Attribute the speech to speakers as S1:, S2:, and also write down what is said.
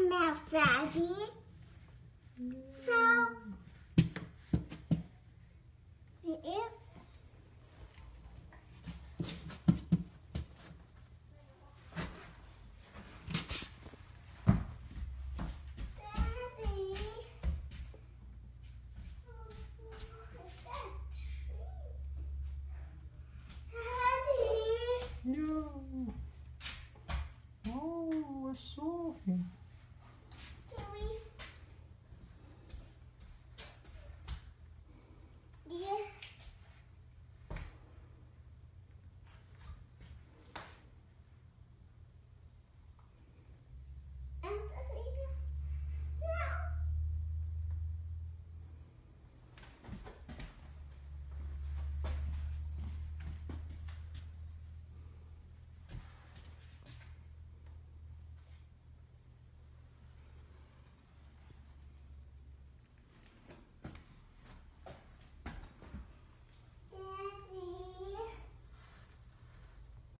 S1: Mouth Daddy.